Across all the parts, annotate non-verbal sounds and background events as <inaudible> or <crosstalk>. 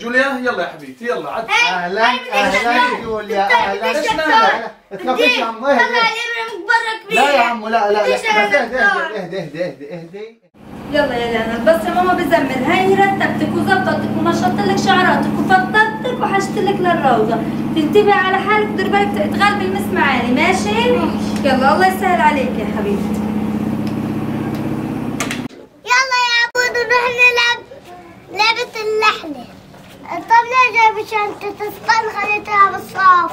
جوليا يلا يا حبيبتي يلا عد. أهلا أهلا جوليا أهلا. أهلا مالك؟ تخافيش يا عم طلع اهدي لي برا كبير. لا يا عم لا لا اهدي؟ اهدي اهدي اهدي اهدي يلا يا لانا بس يا ماما بزمل هاي رتبتك وظبطتك ومشطت لك شعراتك وفضلتك وحشت لك للروضة. تنتبهي على حالك ودير بالك تغلبي المسمعاني ماشي؟ يلا الله يسهل عليك يا حبيبتي. يلا يا عبود نروح نلعب لعبة اللحنة طب شنطة أسفل خليتها بالصاف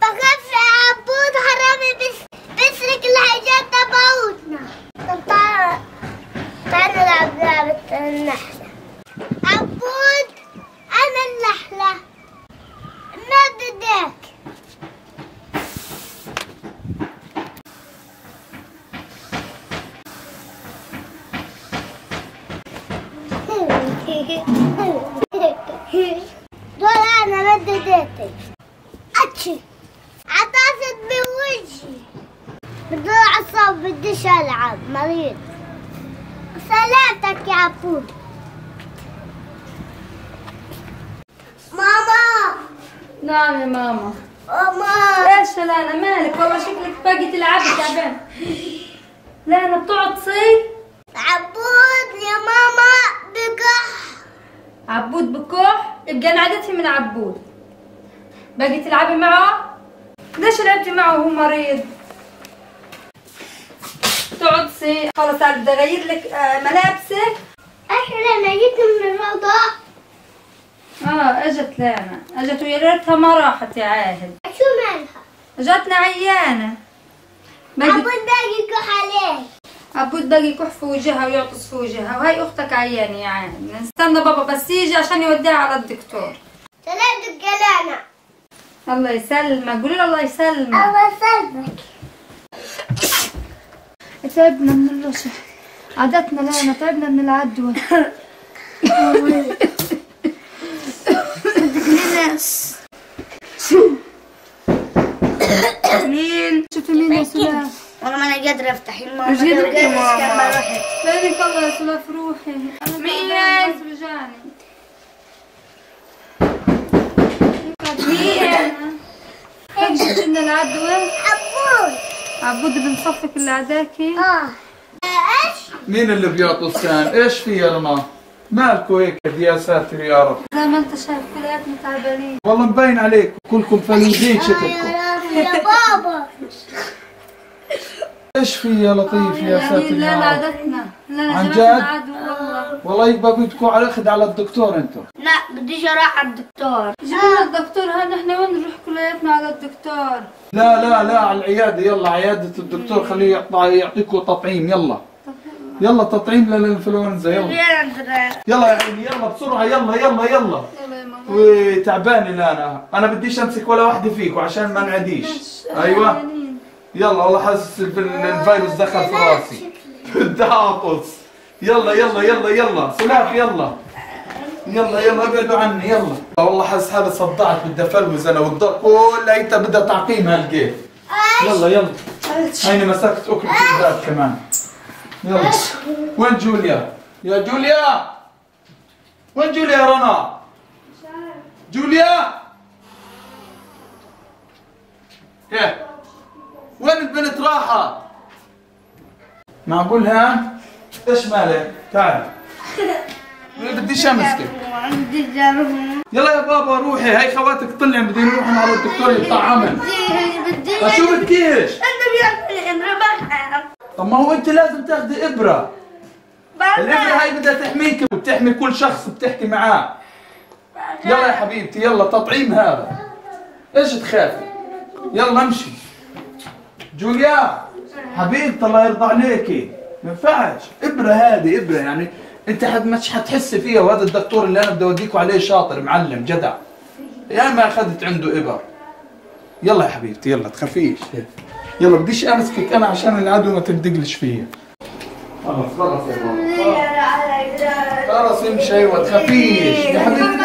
بخاف عبود حرامي بس بسرق الحاجات تبعوتنا طب تعال تعال نلعب لعبة النحلة. عبود أنا النحلة. مد ايديك دول ماما نعم يا ماما ماما إيش يا لانا مالك والله شكلك باقي تلعبي تعبان لانا بتقعد تصيح عبود يا ماما بقح عبود بكح يبقى انعدتي من عبود باقي تلعبي معه ليش لعبتي معه وهو مريض تقعد سي خلص بدي اغير لك ملابسك إحنا جيت من الروضة آه أجت لانا أجت ويا ريتها ما راحت يا عاهد. شو مالها؟ جاتنا عيانة. باقي عبود باقي يقح عليه. عبود باقي يكح في وجهها ويعطس في وجهها. وهي أختك عيانة يا عاهد. نستنى بابا بس يجي عشان يوديها على الدكتور. سلامتك جلانا الله يسلمك. قولي له الله يسلمك. الله يسلمك. تعبنا من الرشح. عادتنا لانا تعبنا من العدوى مين؟ شوفي مين يا سلاف والله ما أنا قادرة أفتح الماما مش قادرة يا ماما. فينك الله يا سلاف روحي مين؟ رجعني مين؟ هيك جبنا العدوى عبود عبود بنصفك اللي عداكي آه؟ مين اللي بيعطس كان إيش في يا رنا مالكوا هيك يا ساتر يا رب. زي ما أنت شايف كلياتنا تعبانين والله مبين عليكم كلكم فلوزين شكلكم يا بابا. إيش في يا لطيف يا ساتر لا لا يا رب؟ عدتنا لا لا عن جد؟ والله يبقى بدكم على اخذ على الدكتور أنتم لا بديش أروح على الدكتور؟ جبنا الدكتور هذا إحنا وين نروح كلياتنا على الدكتور؟ لا لا لا على العيادة يلا عيادة الدكتور خليه يعطيكم تطعيم يلا. يلا تطعيم للإنفلونزا يلا. يلا يا عيني يلا بسرعة يلا يلا يلا. يلا يا ماما. وتعبانه لا أنا. أنا بديش أمسك ولا واحدة فيكم عشان ما نعديش. أيوه. يلا والله حاسس الف- الفيروس دخل في راسي. <laughs> بدي يلا يلا يلا يلا. سلاف يلا. يلا يلا ابعدوا عني يلا. والله حاسس حالي صدعت بدي افلوز أنا والدار كلها بدها تعقيم هالجيف يلا يلا. هيني مسكت أكل الباب كمان. يلا. وين جوليا؟ يا جوليا! وين جوليا يا رنا؟ جوليا! إيه. وين البنت راحت؟ معقول ها؟ إيش مالك؟ تعال. بديش امسكك يلا يا بابا روحي هاي خواتك طلعن بدي نروح على الدكتور يطعمن شو بدكيش أنت بياكل امرأة طب ما هو أنت لازم تاخذي إبرة. الإبرة هاي بدها تحميك وبتحمي كل شخص بتحكي معاه. يلا يا حبيبتي يلا تطعيم هذا. إيش تخافي؟ يلا امشي جوليا حبيبتي الله يرضى عليكي. ما ينفعش. ابرة هذه ابرة يعني انت حد مش حتحسي فيها وهذا الدكتور اللي أنا بدي اوديكوا عليه شاطر معلم جدع. يا ما أخذت عنده إبر. يلا يا حبيبتي يلا تخافيش. يلا بديش أمسكك أنا عشان العدو ما تندقلش فيا. خلاص خلاص يا بابا خلاص امشي أيوه تخافيش يا حبيبتي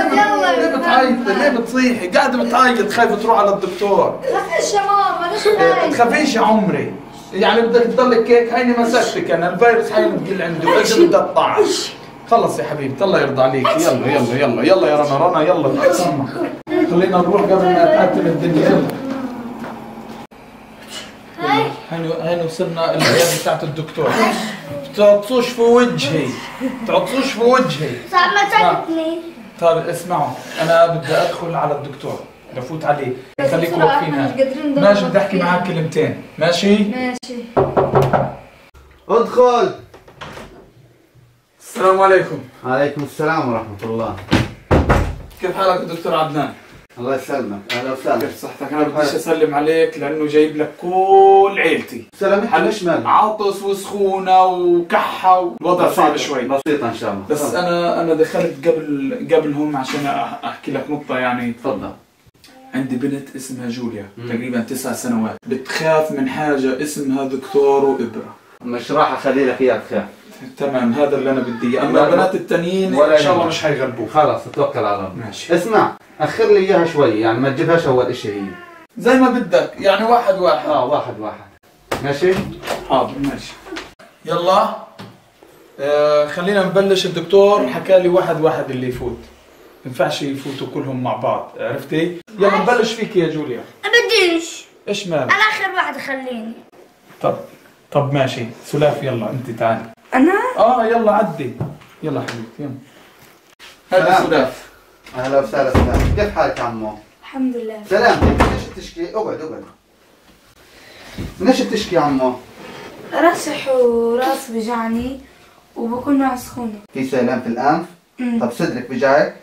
ليه- بتعيطي ليه بتصيحي؟ قاعدة بتعيط خايفة تروح على الدكتور. خفيش يا ماما ليش إيه، خايف؟ تخافيش يا عمري. يعني بدك تضلك هيك هيني مسكتك أنا الفيروس حينتقل عندي واجي بدي اطعم خلص يا حبيبي الله يرضى عليك. يلا يلا يلا يلا يا رنا رنا يلا. خلينا نروح قبل ما تعتم الدنيا. يلا. هاني هاني وصلنا العيادة بتاعت الدكتور. تعطوش في وجهي. تعطوش في وجهي. صار ما تاكلني طيب اسمعوا أنا بدي أدخل على الدكتور. بفوت عليه. خليكم واقفين ماشي بدي أحكي. معك كلمتين. ماشي؟ ماشي. ادخل. السلام عليكم. عليكم السلام ورحمة الله. كيف حالك دكتور عدنان؟ الله يسلمك. أهلا وسهلا. كيف صحتك؟ أنا بديش أسلم عليك لأنه جايب لك كل عيلتي. سلامتك ليش مالك؟ عطس وسخونة وكحة والوضع صعب شوي. بسيطة إن شاء الله. بس. أنا أنا دخلت قبل قبلهم عشان أحكي لك نقطة يعني. تفضل. عندي بنت اسمها جوليا مم. تقريبا تسع سنوات. بتخاف من حاجة اسمها دكتور وابره مش راح أخلي لك إياها تخاف تمام هذا اللي أنا بدي إياه. أما البنات التانيين إن شاء الله. مش حيغلبوك. خلاص توكل على الله ماشي. اسمع أخر لي إياها شوي يعني ما تجيبهاش أول إشي هي. زي ما بدك يعني واحد واحد. آه واحد واحد. ماشي؟ حاضر ماشي. يلا. آه خلينا نبلش. الدكتور حكى لي واحد واحد اللي يفوت. ما ينفعش يفوتوا كلهم مع بعض عرفتي يلا نبلش فيك يا جوليا بديش إيش مالك أنا آخر واحد خليني طب طب ماشي سلاف يلا أنت تعالي أنا؟ آه يلا عدي يلا حبيبتي يلا هذا. سلاف أهلا وسهلا سلام كيف حالك عمو؟ الحمد لله سلامتك ليش بتشكي؟ أقعد أقعد ليش بتشكي عمو؟ رشح وراس بجعني وبكون مع سخونة في سلام في الأنف؟ أمم. طب صدرك بجعك؟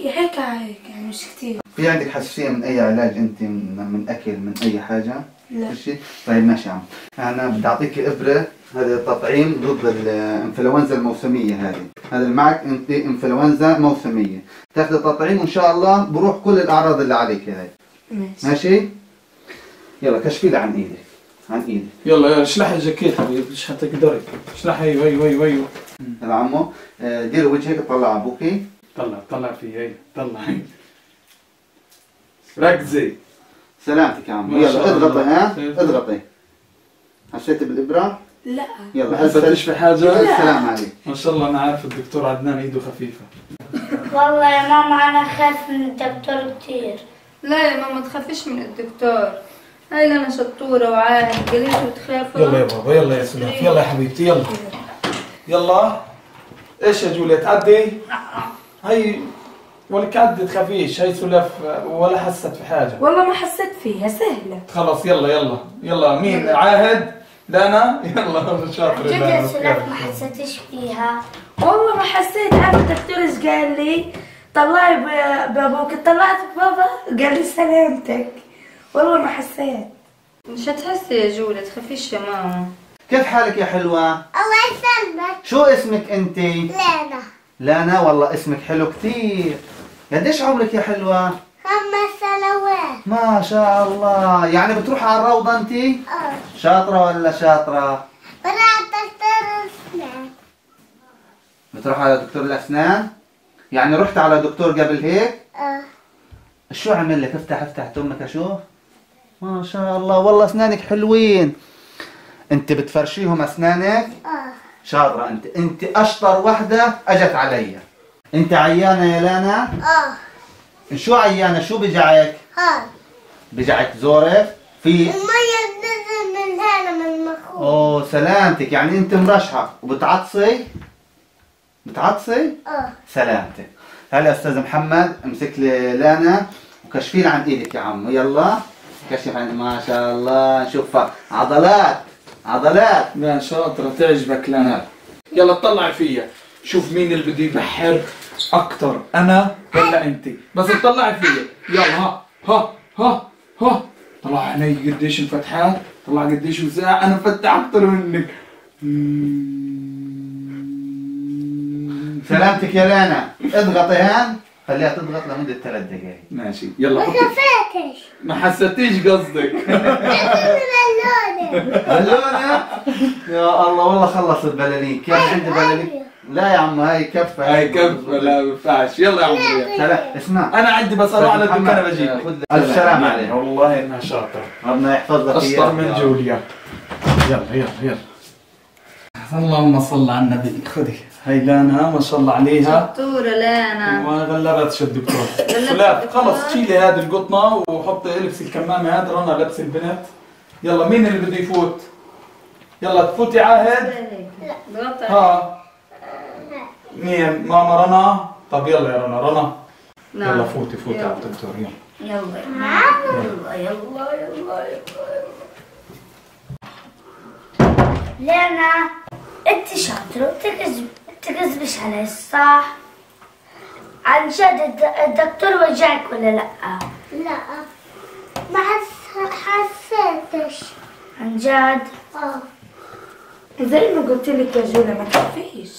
هيك هيك يعني مش كتير. في عندك حساسية من أي علاج أنت من, من أكل من أي حاجة؟ لا. شيء؟ طيب ماشي عم. أنا بدي أعطيك إبرة هذا تطعيم ضد الإنفلونزا الموسمية هذه. هذا معك أنت إنفلونزا موسمية. تاخذ تطعيم وإن شاء الله بروح كل الأعراض اللي عليك هاي. ماشي. ماشي؟ يلا كشفي لي عن إيدك. عن إيدك. يلا يلا اشلحي الجاكيت حبيبي مش حتقدري اشلحي أيوه أيوه أيوه أيوه عمو آه، ديري وجهك طلع ابوكي طلع طلع في هي طلع ركزي سلامتك يا شاء يلا اضغطي الله. ها. اضغطي. حسيت بالإبرة؟ لا. يلا ما حسيتش في حاجة؟ السلام عليك ما شاء الله أنا عارف الدكتور عدنان إيده خفيفة. والله يا ماما أنا خاف من الدكتور كتير. لا يا ماما تخافيش من الدكتور. هاي اللي أنا شطورة وعاهد. قليش وتخافوا يلا يا بابا يلا يا سلاف يلا يا حبيبتي يلا. يلا. إيش يا جوليا تعدي؟ هي ولك عدي تخافيش هي سلاف ولا حست في حاجة. والله ما حسيت فيها سهلة. خلص يلا يلا يلا مين؟ عاهد لانا يلا شاطر جد سلاف ما حسيتش فيها. والله ما حسيت. عارف الدكتور إيش قال لي؟ طلعي ب- بابوك. طلعت بابا قال لي سلامتك. والله ما حسيت. مش هتحسي يا جولة تخافيش يا ماما. كيف حالك يا حلوة؟ الله يسلمك. شو اسمك انت لانا لانا والله اسمك حلو كثير قديش عمرك يا حلوة؟ خمس سنوات. ما شاء الله. يعني بتروح على الروضة أنت؟ آه. شاطرة ولا شاطرة؟ طلعت دكتور اسنان بتروح على دكتور الأسنان؟ يعني رحت على دكتور قبل هيك؟ آه. شو عمل لك؟ افتح افتح تمك أشوف. ما شاء الله. والله أسنانك حلوين. أنت بتفرشيهم أسنانك؟ آه. شاطرة أنت. أنت أشطر وحدة أجت علي. أنت عيانة يا لانا؟ آه. شو عيانة؟ شو بجعك؟ ها. بجعك زورك في المية بتنزل من هنا من المخوخ أوه سلامتك. يعني أنت مرشحة. وبتعطسي؟ بتعطسي؟ آه. سلامتك. هلا أستاذ محمد أمسك لي لانا وكشفي عن إيدك يا عم يلا. كشف عن ما شاء الله. نشوف عضلات. عضلات. لا شاطرة تعجبك لانا يلا طلع فيا. شوف مين اللي بده يبحر أكتر أنا ولا أنت. بس تطلع فيا. يلا ها ها ها ها. طلع عيني قديش انفتحات طلع قديش وساع أنا مفتح أكتر منك. سلامتك يا لانا اضغطي هان خليها تضغط لمدة ثلاث دقائق ماشي. يلا ما خفيتش ما حسيتيش قصدك. من اللون اللونة يا الله والله خلص البلالين. كان عندي بلالين؟ لا يا عم هاي كفة هاي كف لا ما ينفعش. يلا يا عمري. اسمع. أنا عندي بس أروح على الدكان خذ الف سلام عليك والله إنها شاطرة. ربنا يحفظ لك اشطر إياه. من جوليا. يلا يلا يلا. اللهم صل على النبي. خذي. هي لانا ما شاء الله عليها. شطورة لانا. ما غلبتش الدكتور غلبت لا الدكتور. خلص شيلي هذه القطنة وحطي البسي الكمامة هذا رنا لبس البنت يلا مين اللي بده يفوت؟ يلا تفوتي عاهد ضغطت ها. مين؟ ماما رنا؟ طب يلا يا رنا رنا. نعم. يلا فوتي فوتي على الدكتور يلا. يلا. يلا يلا يلا يلا. لينا انت شاطرة وتكذب تكذبش علي صح؟ عن جد الد- الدكتور وجعك ولا لأ؟ لا. ما حس- حسيتش. عن جد؟ آه. زي ما قلت لك يا جولة ما تخافيش.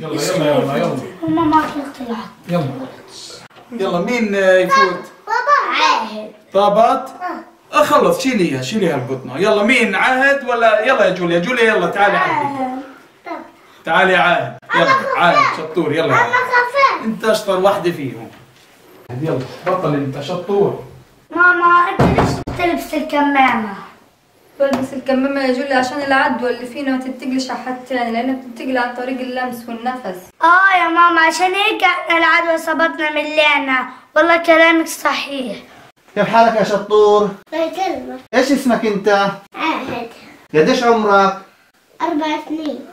يلا يلا رنا يلا. هما ما في طلعت يلا. يلا مين آه، يفوت؟ عاهد. طابت؟ آه، خلص شيليها شيليها القطنة يلا مين؟ عاهد ولا يلا يا جوليا جوليا يلا تعالي عاهد. تعالي يا عاهد يلا عاهد شطور يلا. عاهد. خفيت أنت أشطر واحدة فيهم. يلا بطل أنت شطور. ماما أنت ليش بتلبس الكمامة؟ بلبس الكمامة يا جولي عشان العدوى اللي فينا ما تنتقلش على حد تاني لأنها بتنتقل عن طريق اللمس والنفس. آه يا ماما عشان هيك إحنا العدوى صابتنا من لينا. والله كلامك صحيح. كيف حالك يا شطور؟ بكلمة إيش اسمك أنت؟ عهد قديش عمرك؟ أربع سنين.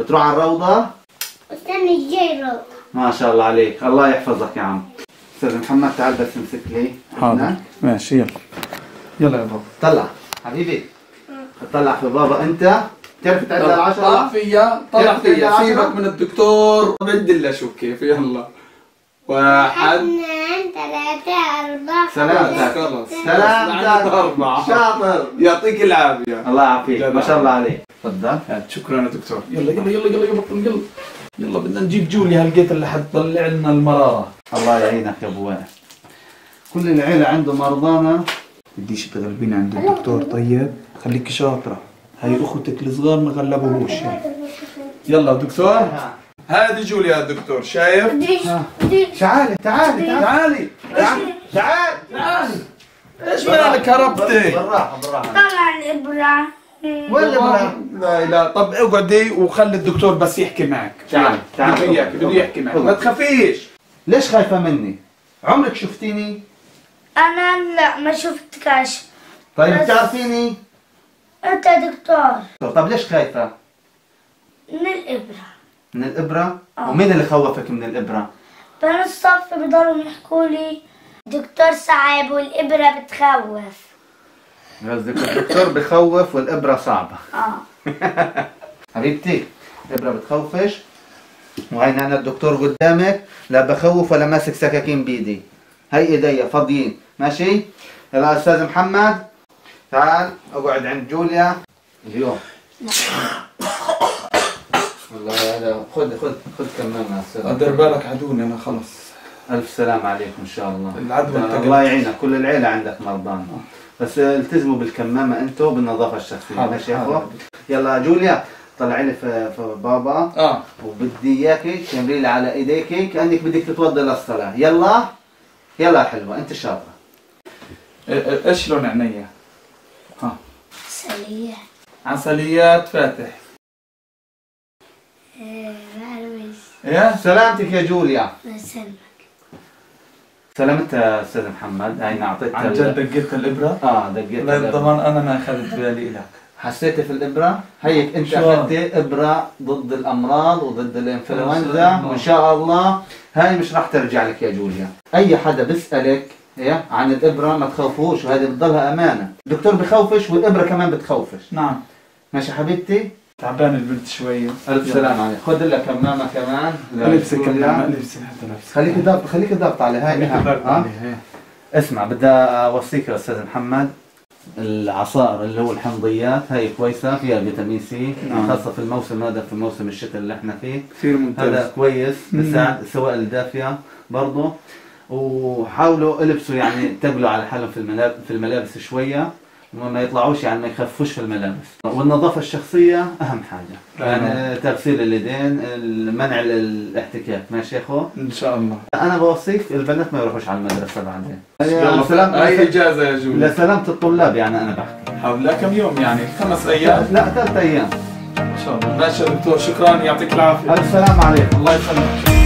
بتروح على الروضة؟ والسنة الجاي روضة ما شاء الله عليك. الله يحفظك يا عم. أستاذ محمد تعال بس امسك لي هنا. ماشي يلا. يلا يا بابا. طلع. حبيبي. طلع في بابا أنت تعرف تعد طلع العشرة فيا طلع كيف تبدأ فيا؟ سيبك من الدكتور. بدي الا أشوف كيف يلا. واحد. اثنين ثلاثة. أربعة سلامتك خلص سلامتك أربعة. شاطر. يعطيك العافية. الله يعافيك. ما شاء الله عليك. تفضل. هات، شكرا يا دكتور. يلا يلا يلا يلا يلا بطل يلا. يلا بدنا نجيب جوليا هلقيت اللي حتطلع لنا المرارة. الله يعينك يا أبو وائل. كل العيلة عنده مرضانا بديش تغلبين عند الدكتور. طيب خليك شاطرة. هاي اخوتك الصغار ما غلبوهوش. يلا دكتور. هذه جوليا يا دكتور شايف؟ تعالي تعالي تعالي. تعالي تعالي. تعالي إيش مالك هربتي بالراحة بالراحة. طلع الإبرة. الإبرة؟ لا لا طب اقعدي وخلي الدكتور بس يحكي معك تعال، تعال. بده إياك بده يحكي معك ما تخافيش ليش خايفة مني؟ عمرك شفتيني؟ أنا لا ما شفتكش طيب بتعرفيني؟ أنت دكتور طب ليش خايفة؟ من الإبرة من الإبرة؟ آه. ومين اللي خوفك من الإبرة؟ بين الصف بيضلوا يحكوا لي دكتور صعب والإبرة بتخوف قصدك الدكتور بخوف والإبرة صعبة. آه. <laughs> حبيبتي الإبرة بتخوفش؟ وهين أنا الدكتور قدامك لا بخوف ولا ماسك سكاكين بإيدي. هي إيديا فاضيين ماشي؟ يلا أستاذ محمد تعال أقعد عند جوليا. اليوم. والله هذا خذ خذ خذ كمامة دير بالك عدوني أنا خلص. ألف سلام عليكم إن شاء الله. العدوى انتقلت. الله يعينك. كل العيلة عندك مرضان. بس التزموا بالكمامة أنتوا وبالنظافة الشخصية. حاضر، ماشي يا يلا جوليا طلعي لي في, بابا. آه. وبدي إياكي تمري لي على إيديكي كأنك بدك تتوضي للصلاة. يلا يلا يا حلوة أنت شاطرة. إيه- إيه- إيش لون عينيا؟ ها. سلية. عسليات فاتح. إيه، بعرف إيه؟ سلامتك يا جوليا. بسلمك سلامتك يا أستاذ محمد. هاي أعطيتها عن جد دقيت الإبرة؟ آه دقيت. طبعا أنا ما أخذت بالي لك حسيتي في الإبرة؟ هيك أنت شو؟ أخذتي إبرة ضد الأمراض وضد الإنفلونزا. ما وإن شاء الله. هاي مش راح ترجع لك يا جوليا. أي حدا بيسألك إيه عن الإبرة ما تخوفوش وهذه بتضلها أمانة. الدكتور بخوفش والإبرة كمان بتخوفش. نعم. ماشي حبيبتي؟ تعبان البنت شوية. ألف سلام عليك. خذ لك كمامة كمان. لبسي حتى لبسي خليك ضابط خليك ضابط على هاي. ها؟ اسمع بدي أوصيك يا أستاذ محمد. العصائر اللي هو الحمضيات هي كويسة فيها فيتامين سي نعم. خاصة في الموسم هذا في موسم الشتاء اللي إحنا فيه. كثير ممتاز. هذا كويس مم. بساعد السوائل الدافية برضه. وحاولوا إلبسوا يعني تقلوا على حالهم في الملابس في الملابس شوية. وما يطلعوش يعني ما يخفوش في الملابس. والنظافة الشخصية أهم حاجة. نعم. يعني تغسيل اليدين منع الاحتكاك ماشي يا اخو إن شاء الله. أنا بوصيك البنات ما يروحوش على المدرسة بعدين. سلام. هاي إجازة يا جولي. لسلامة الطلاب يعني أنا بحكي. حول كم يوم يعني؟ خمس أيام. لا ثلاث أيام. إن شاء الله. ماشي يا دكتور. شكرا. يعطيك العافية. الف سلام عليكم. الله يسلمك.